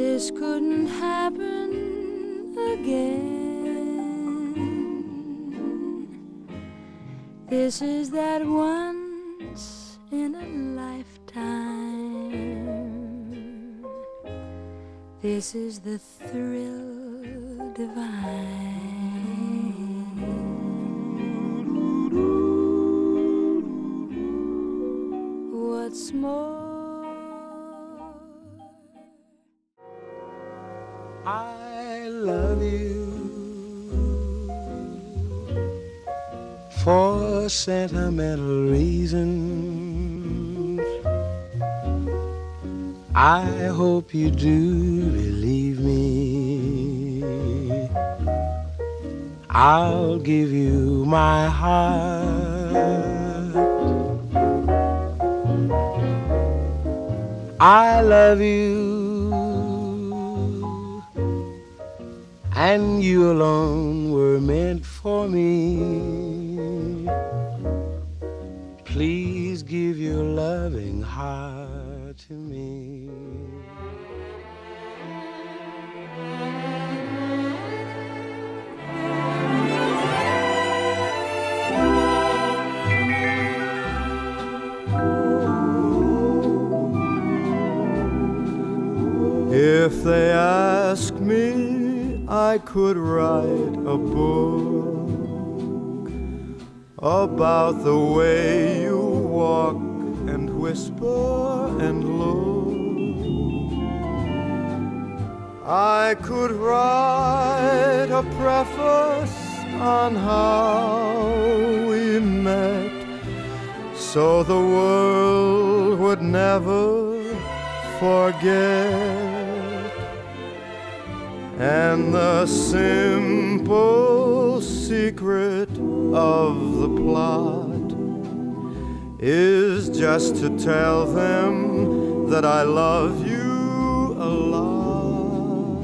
This couldn't happen again. This is that once in a lifetime. This is the thrill divine. I love you for sentimental reasons. I hope you do believe me. I'll give you my heart. I love you, and you alone were meant for me. Please give your loving heart to me. I could write a book about the way you walk and whisper and look. I could write a preface on how we met so the world would never forget. And the simple secret of the plot is just to tell them that I love you a lot.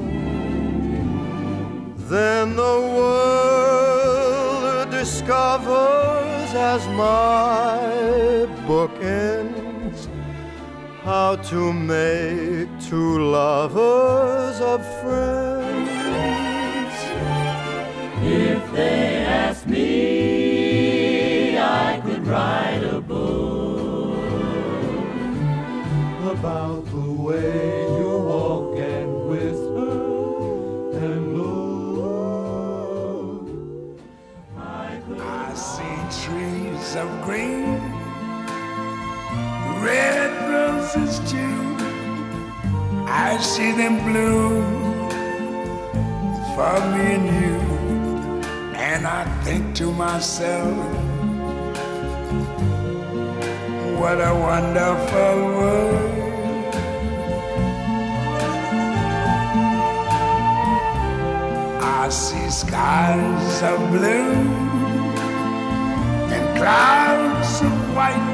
Then the world discovers as my book ends how to make two lovers of friends. If they ask me, I could write a book about roses too. I see them bloom for me and you. And I think to myself, what a wonderful world. I see skies of blue and clouds of white,